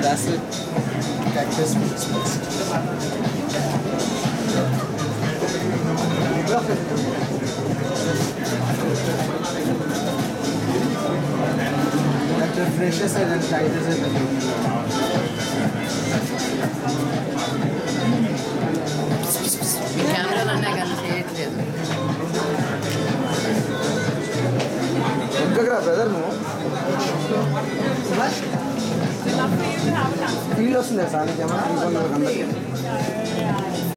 That's it. Cactus mix. That refreshes and it brother నువ్వు feel వస్తుంది sir నీకేమన్నా అందరికీ